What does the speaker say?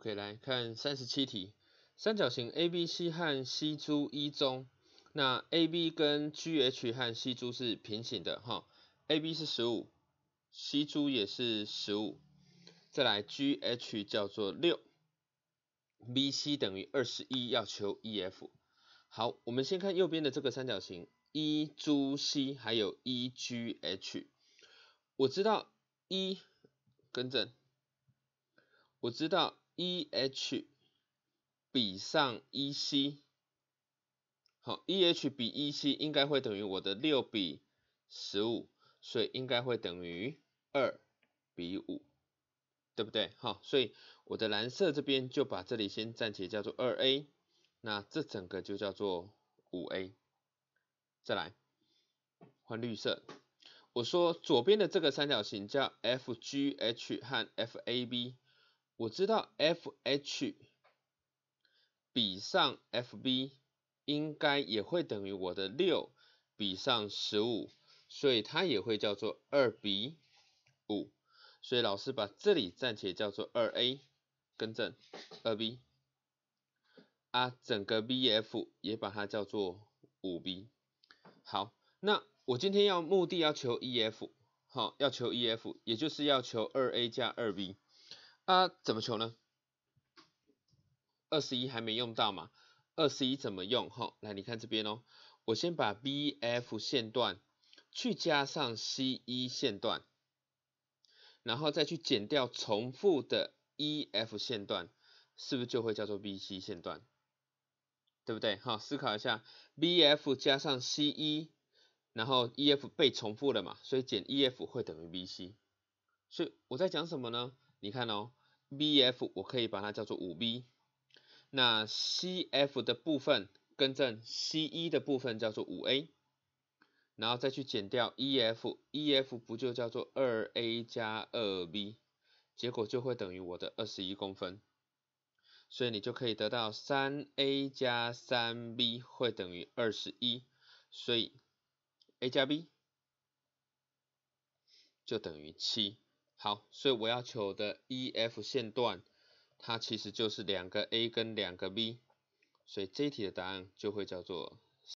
OK，来看三十七题，三角形 ABC 和 C 珠一中，那 AB 跟 GH 和 C 珠是平行的哈，AB 是十五，C 珠也是十五，再来 GH 叫做六，BC 等于二十一，要求 EF。好，我们先看右边的这个三角形，E 珠 C 还有 EGH，我知道 E 更正，我知道。E H 比上 E C，好，E H 比 E C 应该会等于我的六比十五，所以应该会等于二比五，对不对？好，所以我的蓝色这边就把这里先暂且叫做二 A，那这整个就叫做五 A。再来换绿色，我说左边的这个三角形叫 F G H 和 F A B。我知道 F H 比上 F B 应该也会等于我的六比上十五，所以它也会叫做二比五，所以老师把这里暂且叫做二 A，更正二 B，啊，整个 B F 也把它叫做五 B。好，那我今天要目的要求 E F，好，要求 E F，也就是要求二 A 加二 B。啊，怎么求呢？二十一还没用到嘛？二十一怎么用？哈，来你看这边哦，我先把 B F 线段去加上 C E 线段，然后再去减掉重复的 E F 线段，是不是就会叫做 B C 线段？对不对？哈，思考一下，B F 加上 C E，然后 E F 被重复了嘛，所以减 E F 会等于 B C。所以我在讲什么呢？你看哦。B F 我可以把它叫做五 B，那 C F 的部分更正 C E 的部分叫做五 A，然后再去减掉 E F，E F 不就叫做二 A 加二 B，结果就会等于我的二十一公分，所以你就可以得到三 A 加三 B 会等于二十一，所以 A 加 B 就等于七。好，所以我要求的 E F 线段，它其实就是两个 A 跟两个 B，所以这一题的答案就会叫做